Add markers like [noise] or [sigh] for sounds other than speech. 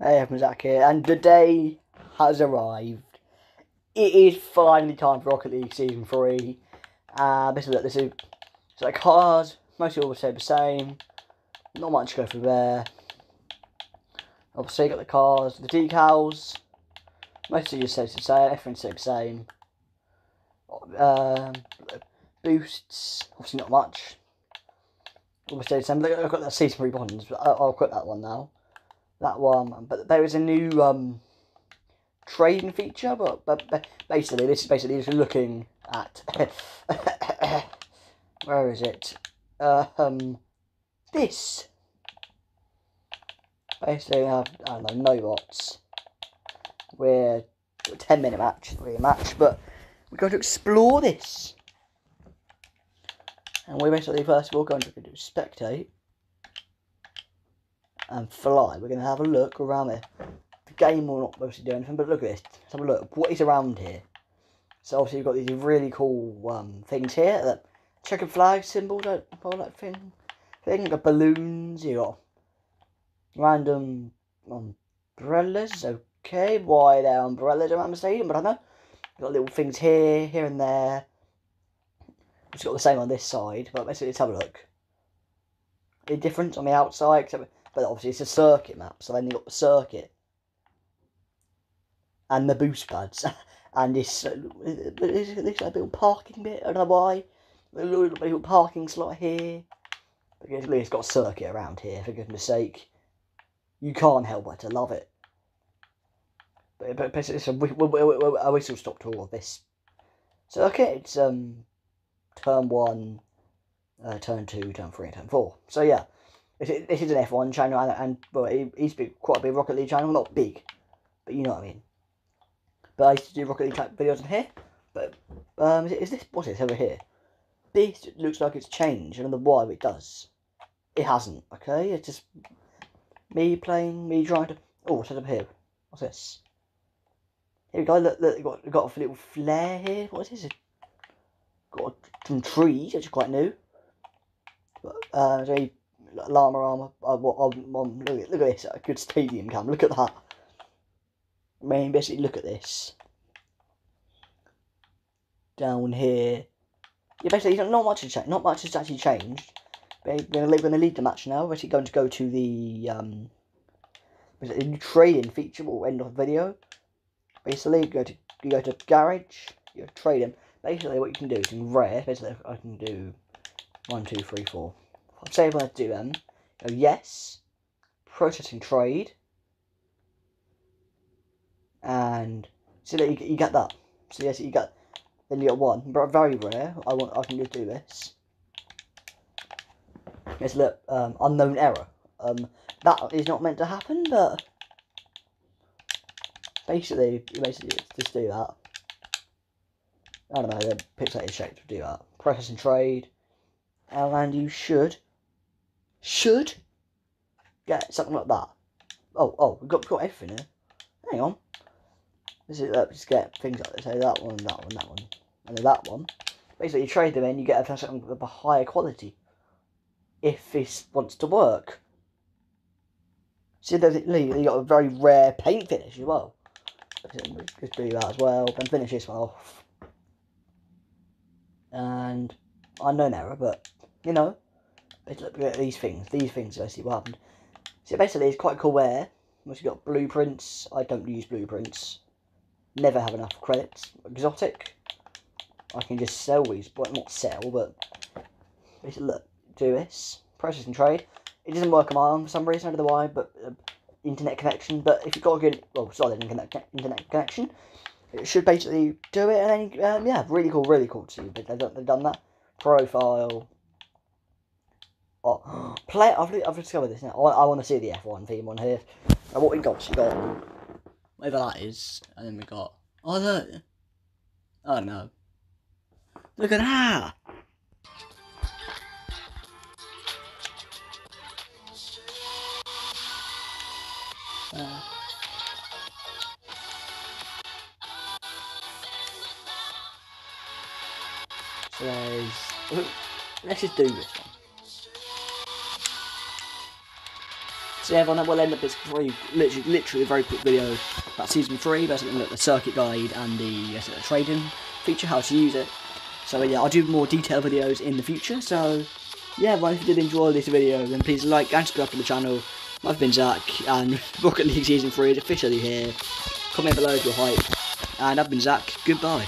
Hey, everyone's Zach here, and the day has arrived. It is finally time for Rocket League Season 3. Uh, this is, this is it's like cars, mostly all stay the same. Not much to go through there. Obviously, you got the cars, the decals. Mostly just stays the same, everything stays the same. Um, boosts, obviously not much. Obviously, the same. I've got that Season 3 bonds, I'll, I'll quit that one now that one. But there is a new um, trading feature. But, but, but basically, this is basically just looking at [laughs] where is it? Uh, um, this. Basically, have I don't know no bots. We're a ten minute match, a match, but we're going to explore this. And we're basically first of all going to do spectate and fly. We're going to have a look around there. The game will not mostly do anything, but look at this. Let's have a look. What is around here? So obviously you've got these really cool um, things here. That checkered flag symbol, that, that thing. Thing, got balloons. You got random umbrellas. Okay, why there umbrellas around the stadium? But I don't know. You've got little things here, here and there. It's got the same on this side, but basically let's have a look. The difference on the outside, except but obviously it's a circuit map, so then you got the circuit and the boost pads, [laughs] and this this, this a little parking bit. I don't know why. A little, little parking slot here. Basically, it's got a circuit around here. For goodness sake, you can't help but to love it. But, but, it's a, a whistle stop tour of this So circuit. It's um turn one, uh, turn two, turn three, turn four. So yeah. This is, an F1 channel, and, and well, it used to quite a big Rocket League channel. Not big, but you know what I mean. But I used to do Rocket League type videos in here. But um, is, it, is this what's this over here? This looks like it's changed. I don't know why it does. It hasn't. Okay, it's just me playing, me trying to. Oh, what's up here? What's this? Here we go. Look, look, got got a little flare here. What is this? Got some trees, which are quite new. But, uh, llama armor. I, uh, am um, um, look, at, look at this, a good stadium cam. Look at that. I mean, basically, look at this. Down here. Yeah, basically, not much has changed. Not much has actually changed. We're going to lead the match now. We're actually going to go to the um, trading feature. Will end of the video. Basically, you go to you go to garage. You trade them. Basically, what you can do is in rare. Basically, I can do one, two, three, four, I'll say what I do then. Go yes, processing trade, and so that you, you get that. So yes, you get then you get one, but very rare. I want I can just do this. It's look um, unknown error. Um, that is not meant to happen, but basically, you basically just do that. I don't know, the pixelated shape to do that. Processing trade, and you should should get something like that. Oh, oh, we've got, we've got everything here. Hang on. This is, let's just get things like this. So that one, that one, that one, and then that one. Basically, you trade them in, you get something of a higher quality. If this wants to work. See, there's, you got a very rare paint finish as well. Just do that as well, then finish this one off. And I unknown error, but you know, look at these things. These things, I see what happened. So basically, it's quite cool where once you've got blueprints. I don't use blueprints. Never have enough credits. Exotic. I can just sell these, but not sell, but basically, look, do this. Process and trade. It doesn't work on my for some reason. I don't know why, but uh, internet connection. But if you've got a good, well, solid internet connection, it should basically do it. And then, um, yeah, really cool, really cool to see done, they've done that. Profile, Oh, play. I've, I've discovered this now. I, I want to see the F1 theme on here. And what we got? We got whatever that is, and then we got. Oh look! Oh no! Look at that! Uh, so let's just do this one. So everyone, that will end up this very, literally, literally a very quick video about season three, basically the circuit guide and the, uh, trading feature, how to use it. So yeah, I'll do more detailed videos in the future. So yeah, everyone, if you did enjoy this video, then please like and subscribe to the channel. I've been Zach, and [laughs] Rocket League Season 3 is officially here. Comment below if you're hyped. And I've been Zach, goodbye.